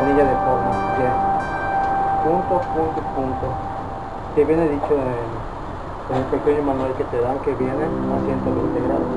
Anilla de forma Y. Punto, punto, punto. Que viene dicho en, en el pequeño manual que te dan que viene a 120 grados.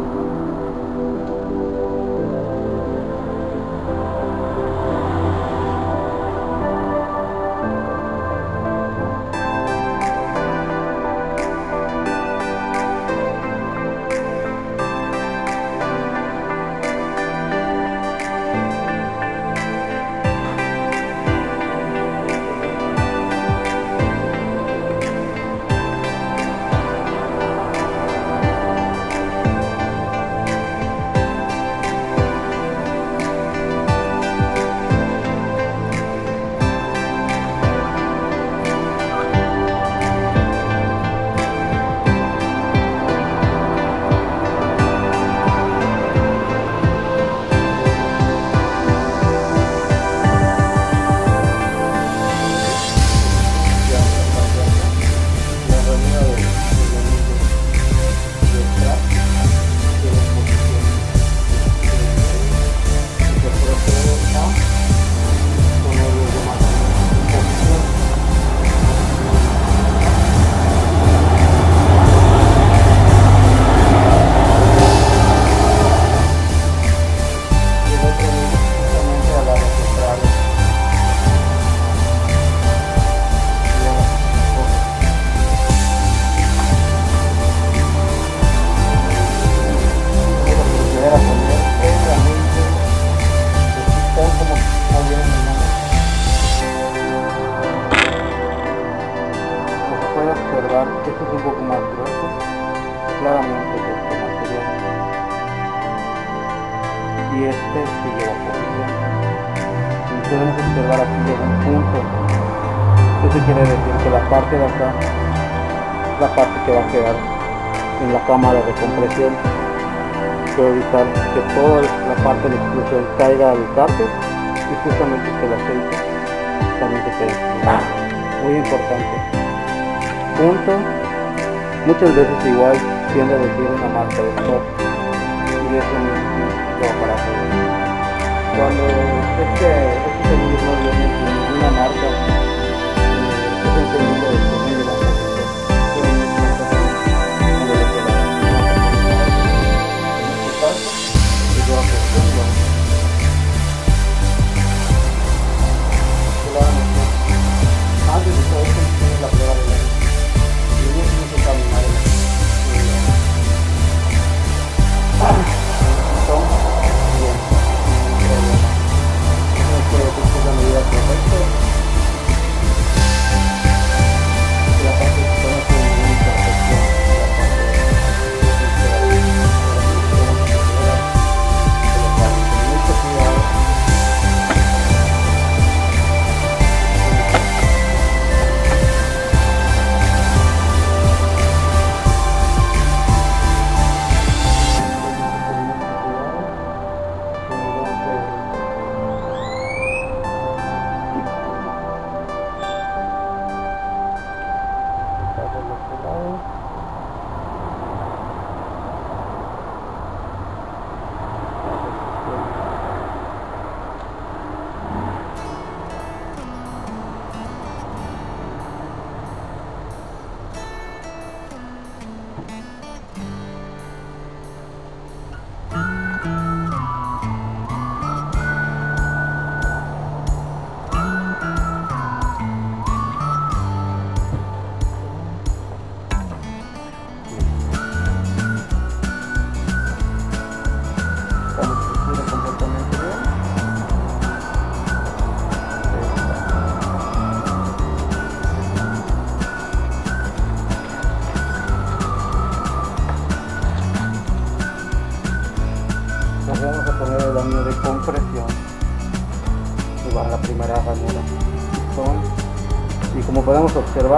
Que va a quedar en la cámara de compresión. Quiero evitar que toda la parte de explosión caiga al cárter y justamente que el aceite se quede. Muy importante. Punto. Muchas veces igual tiende a decir una marca de stop y eso no es para todos. Cuando este, este segundo no viene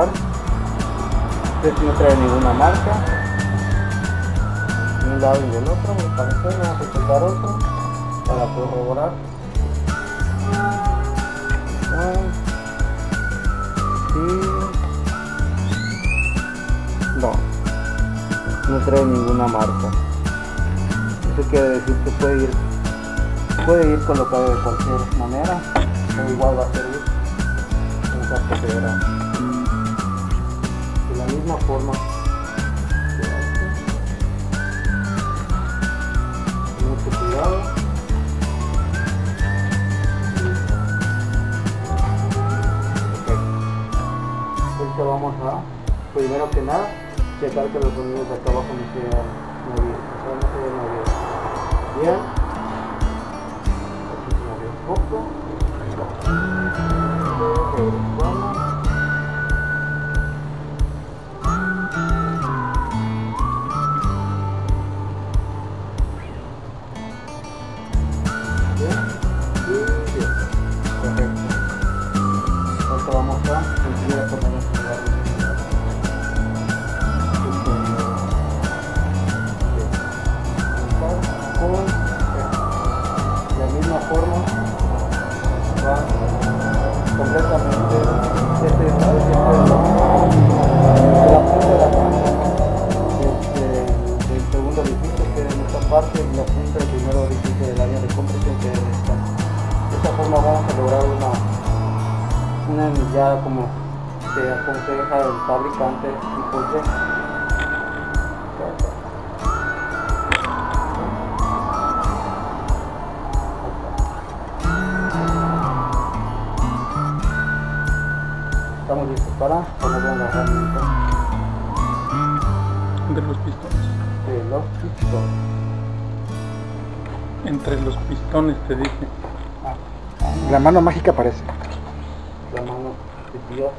este no trae ninguna marca de un lado y del otro, me parece, vamos a tocar otro para corroborar. Ah, Sí. No, no trae ninguna marca. Eso quiere decir que puede ir, puede ir colocado de cualquier manera, pero igual va a servir en caso la misma forma mucho cuidado. Perfecto. Ahorita vamos a, primero que nada, checar que los sonidos de acá abajo no sean movidos, o sea, no se ven movidos. Bien. Aquí se movió un poco. Se aconseja el fabricante y pues ya. Estamos listos para ponerlo en la herramienta de los pistones. de los pistones. Entre los pistones te dije. La mano mágica aparece. La mano de Dios.